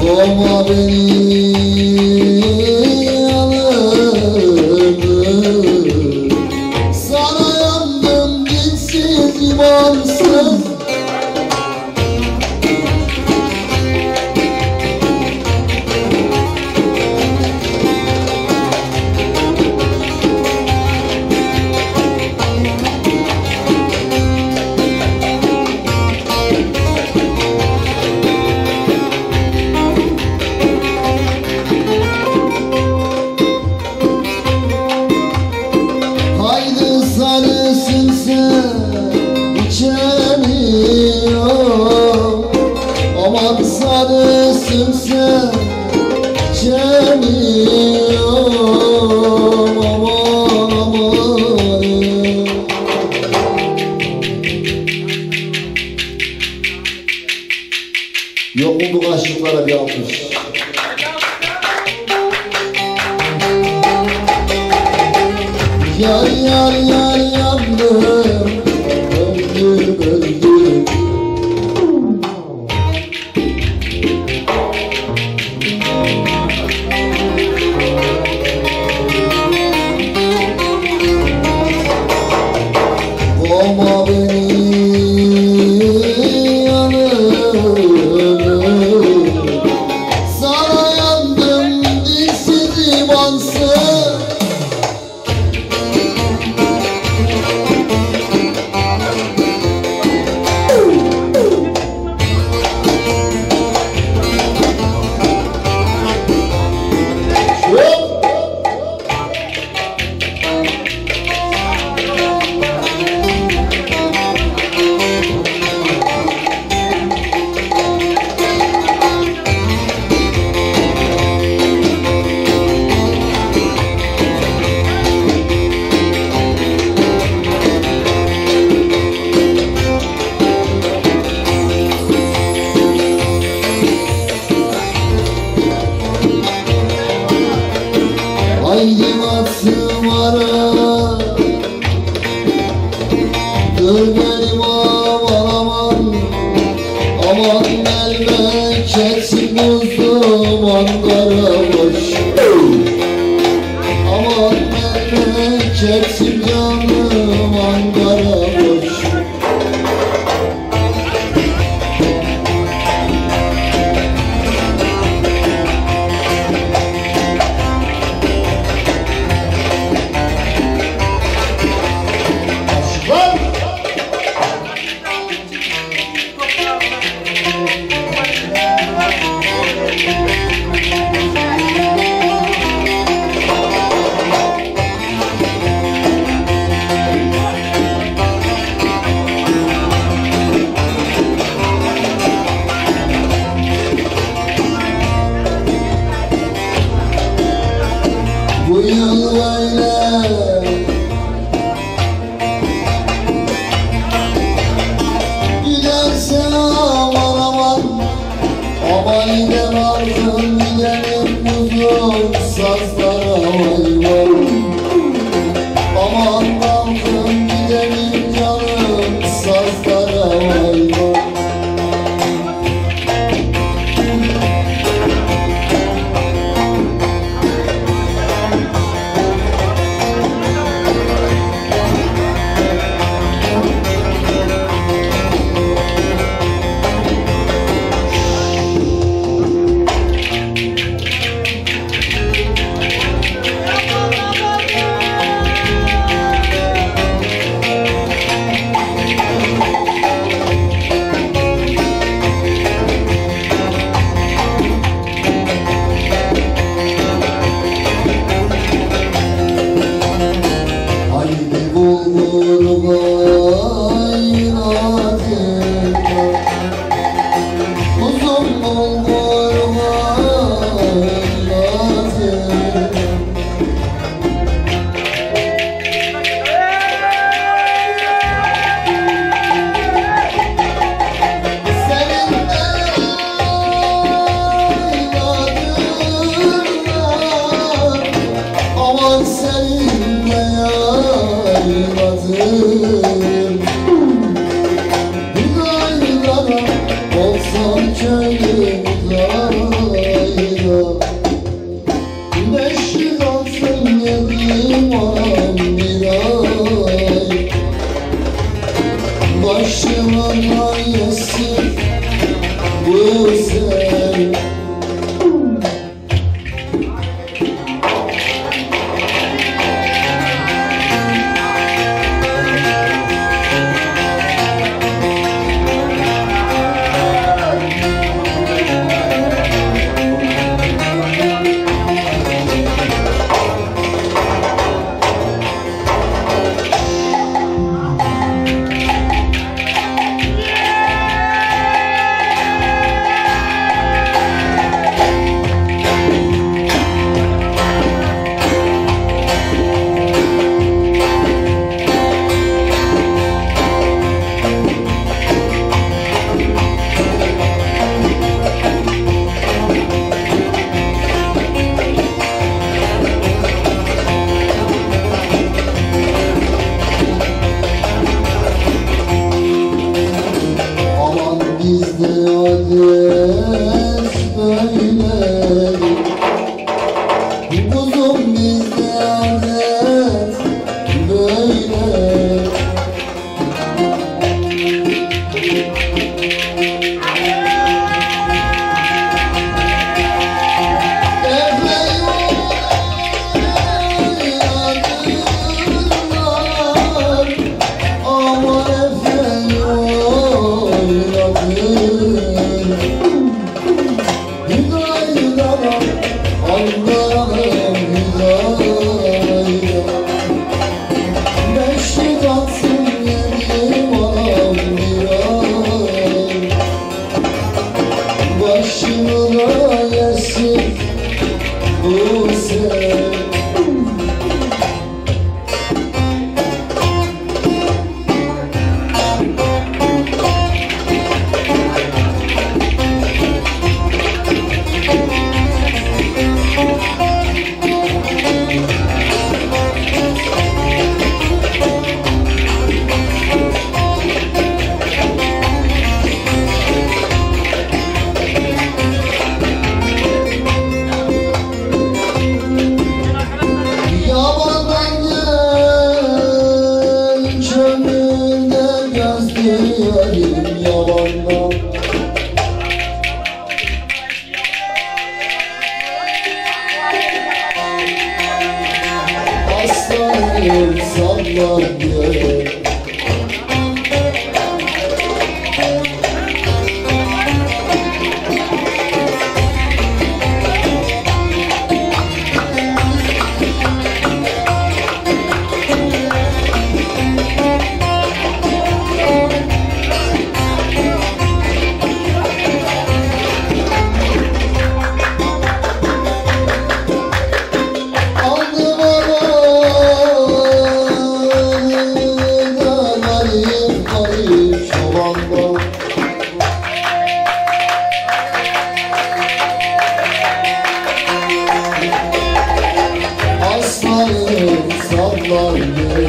Toma beni Onlara bir alkış. Yar yar benim aman aman. Aman elbet Good luck. sallar sallar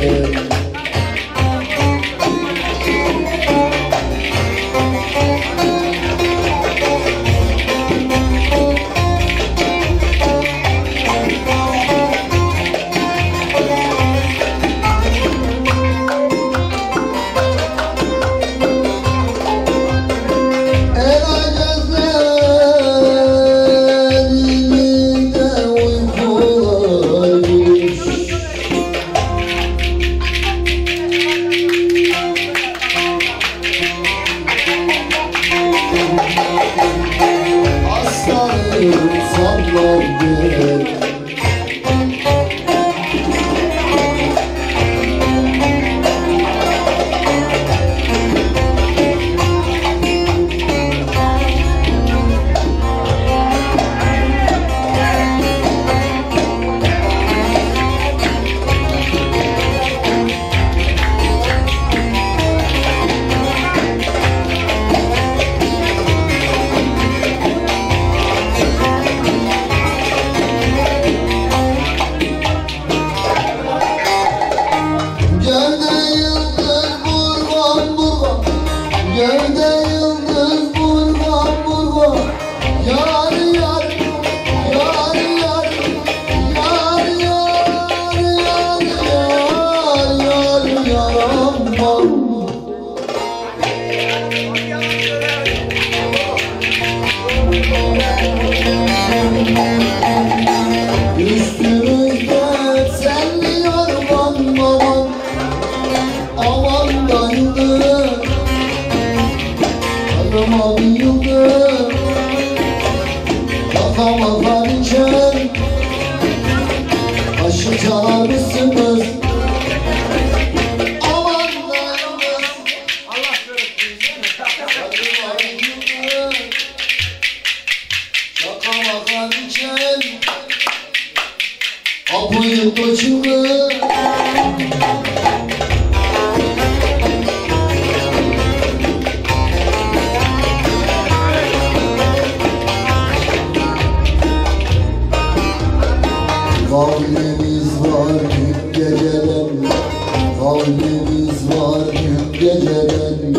halimiz var geceden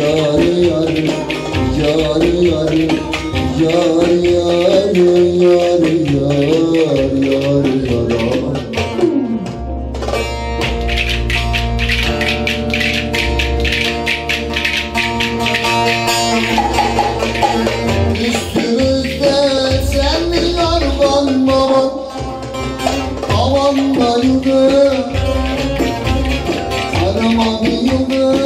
Yar yar yar yar yar yar yar yar. mà mộng yêu đương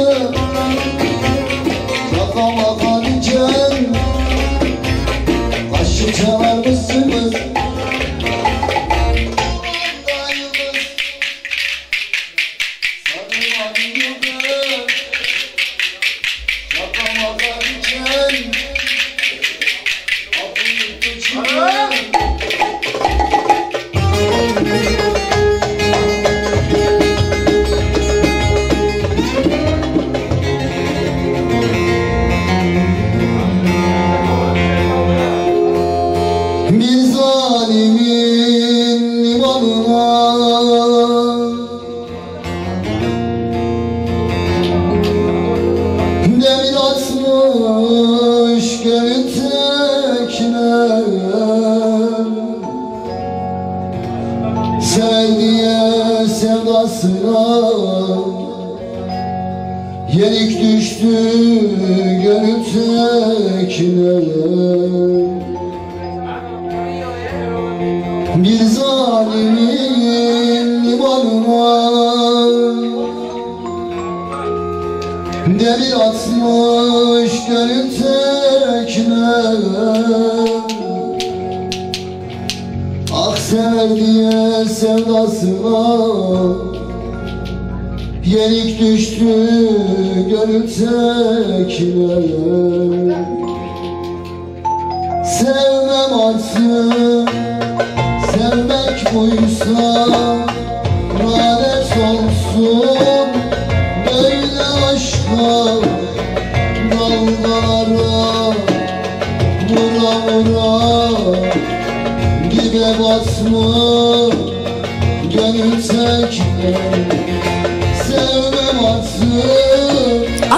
Yenik düştü gönül tekne bir zalimin limanına Demir atmış gönül tekne Ah sever diye sevdasına Yenik düştü gönül tekne Sevmem artık Sevmek buysa lanet olsun. Böyle aşka dalgalara Vura vura dibe basma Gönül tekne